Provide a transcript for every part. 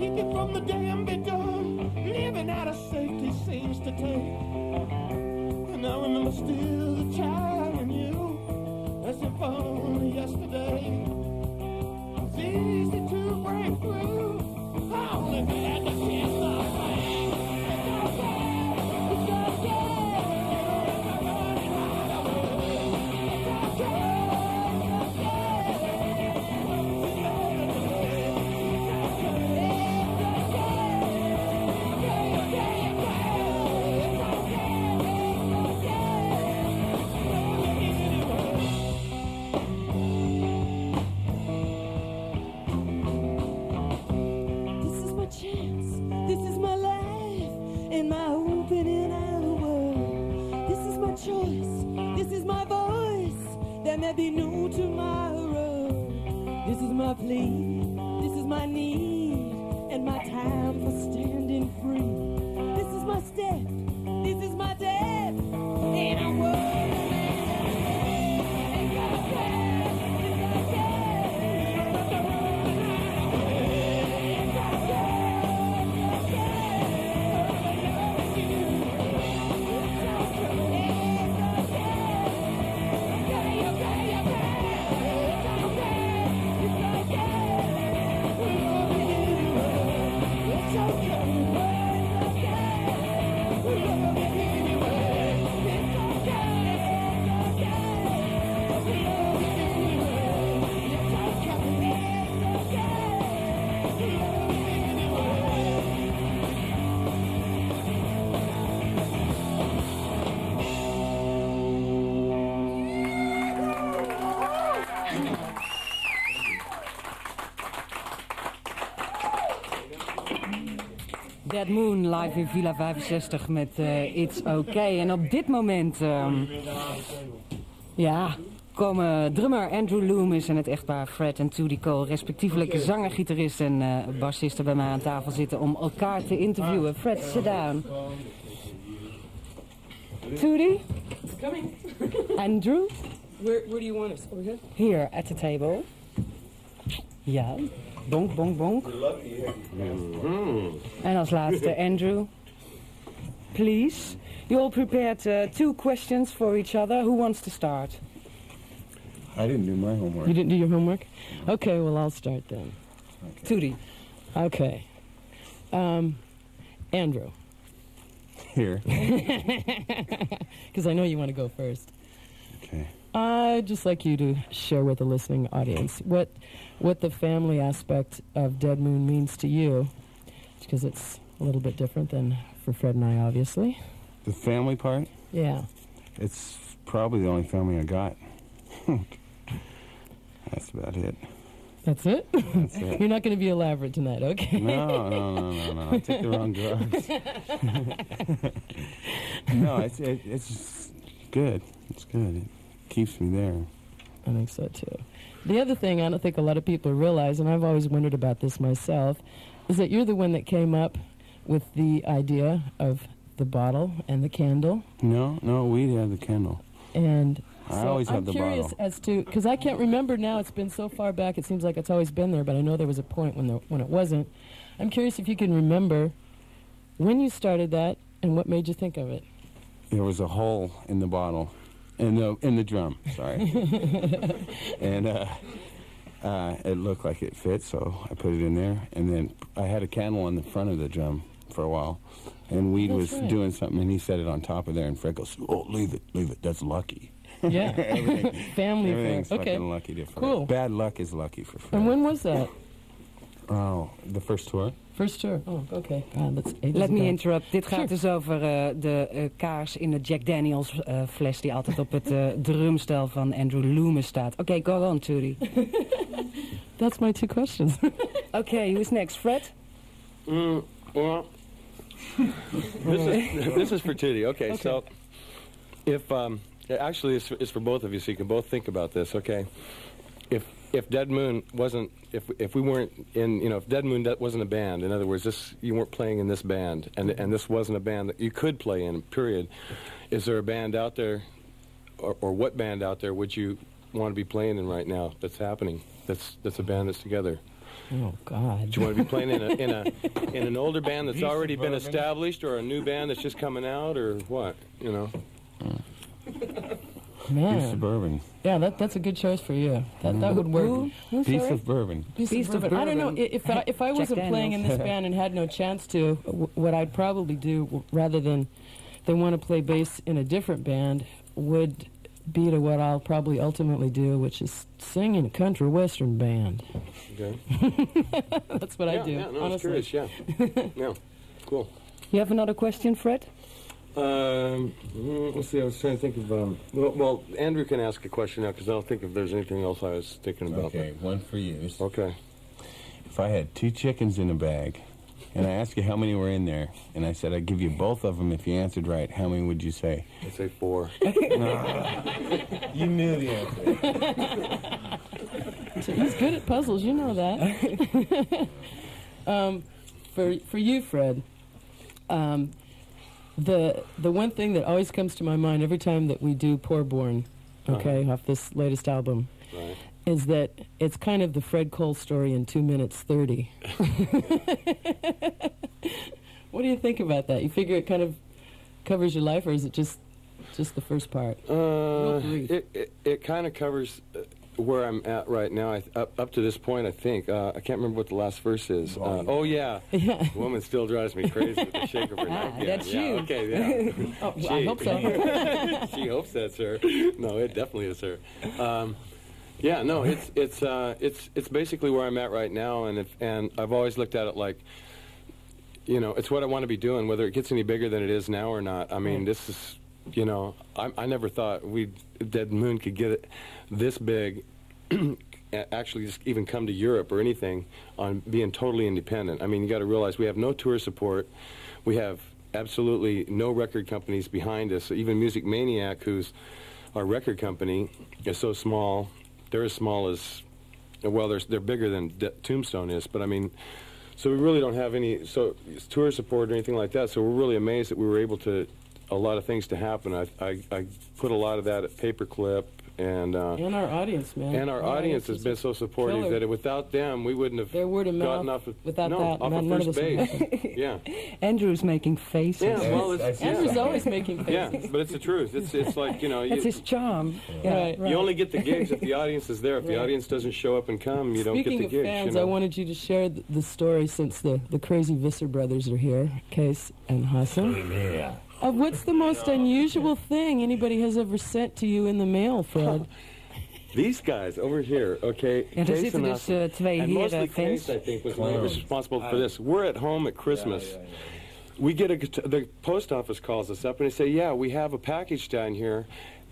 keep you from the damn done. Living out of safety seems to take. And I remember still There may be no tomorrow. This is my plea. This is my need. And my time for standing free. This is my step. This is my death. Dead Moon live in Villa 65 met eh, It's Okay. En op dit moment ehm, ja, komen drummer Andrew Loomis en het echtpaar Fred en Toody Cole, respectievelijk zanger, gitarist en eh bassisten bij mij aan tafel zitten om elkaar te interviewen. Fred, sit down. Toody? Coming. Andrew? Where, where do you want us? Over here? Here at the table. Ja. Bonk, bonk, bonk. En als laatste Andrew. Please. You all prepared uh, two questions for each other. Who wants to start? I didn't do my homework. You didn't do your homework? Okay, well, I'll start then. Toody. Okay. Um, Andrew. Here. Because I know you want to go first. Okay. I'd just like you to share with the listening audience what what the family aspect of Dead Moon means to you, because it's a little bit different than for Fred and I, obviously. The family part, Yeah. it's probably the only family I got. That's about it. That's it? That's it. You're not going to be elaborate tonight, okay? No, no, no, no, no. I took the wrong drugs. no, it's it, it's good. It's good. Keeps me there. I think so too. The other thing I don't think a lot of people realize, and I've always wondered about this myself, is that you're the one that came up with the idea of the bottle and the candle. No, no, we had the candle. And I So always I'm have the curious bottle. as to because I can't remember now. It's been so far back. It seems like it's always been there, but I know there was a point when the, when it wasn't. I'm curious if you can remember when you started that and what made you think of it. There was a hole in the bottle, in the in the drum. Sorry, and uh, uh, it looked like it fit, so I put it in there. And then I had a candle on the front of the drum for a while, and Weed That's was right. doing something, and he set it on top of there. And Fred goes, "Oh, leave it, leave it. That's lucky. Yeah, Everything, family everything's. Okay. fucking lucky to Fred. Cool. Bad luck is lucky for Fred. And when was that? Oh, the first tour. First tour. Oh, okay. God, that's ages Let me interrupt. Dit gaat Sure. dus over eh, de eh, kaars in de Jack Daniels eh, fles die altijd op het drumstel van Andrew Loomis staat. Oké, go on, Toody. That's my two questions. Oké, who's next? Fred? Mm, well, this is this is for Titty. Okay, so if um, actually it's, it's for both of you, so you can both think about this. Okay, if if Dead Moon wasn't if if we weren't in you know if Dead Moon wasn't a band, in other words, this you weren't playing in this band, and and this wasn't a band that you could play in. Period. Is there a band out there, or, or what band out there would you want to be playing in right now? That's happening. That's that's a band that's together. oh God. Do you want to be playing in a in a in an older band that's already been established, or a new band that's just coming out, or what? You know. Hmm. Piece Man. of bourbon. Yeah, that, that's a good choice for you. That that would work. Who? Who, Piece sorry? of bourbon. Piece, Piece of, of bourbon. I don't know if I, if I wasn't playing in this band and had no chance to. What I'd probably do, rather than than want to play bass in a different band, would be to what I'll probably ultimately do, which is sing in a country western band. Okay. That's what yeah, I do. yeah, no, I was honestly. curious. Yeah. yeah. Cool. You have another question, Fred? Um, mm, let's see. I was trying to think of. Um, well, well, Andrew can ask a question now because I don't think if there's anything else I was thinking about. Okay, one for you. okay. If I had two chickens in a bag, and I asked you how many were in there, and I said I'd give you both of them if you answered right, how many would you say? I'd say four. You knew the answer. So he's good at puzzles, you know that. um, for for you, Fred, um, the the one thing that always comes to my mind every time that we do Poor Born, okay, off this latest album, Right. is that it's kind of the Fred Cole story in two minutes thirty. what do you think about that? You figure it kind of covers your life, or is it just just the first part? Uh, it it, it kind of covers uh, where I'm at right now. I, up up to this point, I think. Uh, I can't remember what the last verse is. Uh, oh yeah. Yeah. Woman still drives me crazy with the shake of her neck. Yeah, that's yeah, you. Okay, yeah. Oh, well, I hope so. she hopes that's her. No, it definitely is her. Um, yeah, no, it's it's uh, it's it's basically where I'm at right now, and if, and I've always looked at it like, you know, it's what I want to be doing, whether it gets any bigger than it is now or not. I mean, this is, you know, I, I never thought we Dead Moon could get it this big. Actually, just even come to Europe or anything on being totally independent. I mean, you got to realize we have no tour support. We have absolutely no record companies behind us. Even Music Maniac, who's our record company, is so small. They're as small as, well, they're, they're bigger than De- Tombstone is, but I mean, so we really don't have any so tour support or anything like that. So we're really amazed that we were able to a lot of things to happen. I I, I put a lot of that at Paperclip and. Uh, And our audience, man. and our audience has been so supportive killer. that without them, we wouldn't have Their word of gotten mouth, off of, without no, that, off none- of first base. yeah, Andrew's making faces. yeah. Well, it's, Andrew's yeah. always making faces. yeah, but it's the truth. It's it's like you know, It's you, his charm. Yeah, Right. right. you only get the gigs if the audience is there. If the audience doesn't show up and come, you don't get the gigs. fans, you know? I wanted you to share th- the story since the, the crazy Visser brothers are here, Kees and Hassan. Of what's the most unusual thing anybody has ever sent to you in the mail, Fred? These guys over here, okay. Ja, er zitten and dus Hassan. eh, twee and heren mostly fans. Kees, I think, was was responsible for this. We're at home at Christmas. We get a the post office calls us up and they say, "Yeah, we have a package down here."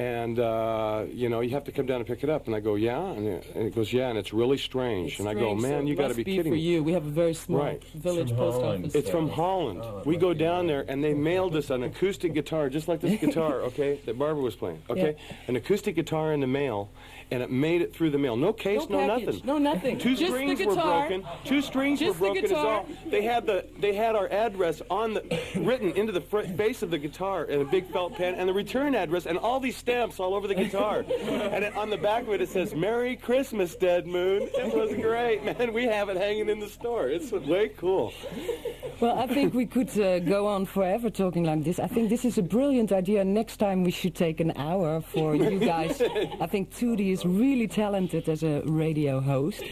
And uh, you know you have to come down and pick it up, and I go, yeah, and it, and it goes, yeah, and it's really strange. It's and I go, strange, so man, you got to be be kidding for me. you. We have a very small Right. village post office. It's from Holland. we go down there and they mailed us an acoustic guitar, just like this guitar, okay, that Barbara was playing. Okay, an acoustic guitar in the mail, and it made it through the mail. No case, No no, nothing. no nothing. Two Just the strings were broken. Two strings Just were broken. Is guitar. all. They had the they had our address on the written into the fr- face of the guitar in a big felt pen, and the return address, and all these stamps all over the guitar. and it, on the back of it, it says, Merry Christmas, Dead Moon. It was great, man. We have it hanging in the store. It's way cool. Well, I think we could uh, go on forever talking like this. I think this is a brilliant idea. Next time we should take an hour for you guys. I think Toody is really talented as a radio host.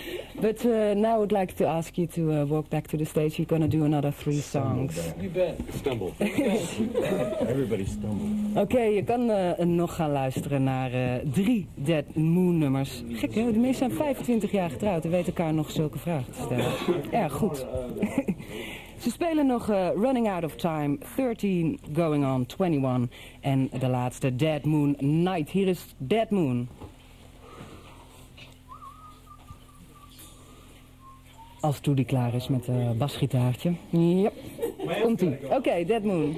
But uh, now I would like to ask you to uh, walk back to the stage. You're going to do another three songs. You bet. Stumble. Everybody stumbled. Oké, je kan eh, nog gaan luisteren naar eh, drie Dead Moon nummers. Gek hè, de meesten zijn 25 jaar getrouwd en weten elkaar nog zulke vragen te stellen. Erg goed. Ze spelen nog eh, Running Out of Time, 13 Going on 21 en de laatste Dead Moon Night. Hier is Dead Moon. Als Toedie klaar is met het basgitaartje. Ja, komt-ie. Oké, Dead Moon.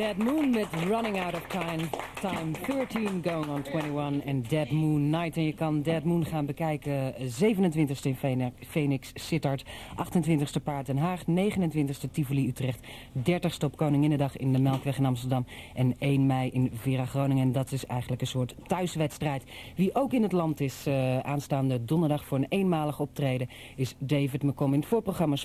Dead Moon met Running Out of Time. Time 13 going on 21 en Dead Moon Night. En je kan Dead Moon gaan bekijken 27e in Vene- Phoenix, Sittard. 28e Paard Den Haag. 29e Tivoli Utrecht. 30e op Koninginnedag in de Melkweg in Amsterdam. En 1 mei in Vera Groningen. En dat is eigenlijk een soort thuiswedstrijd. Wie ook in het land is eh, aanstaande donderdag voor een eenmalig optreden is David McCom in het voorprogramma.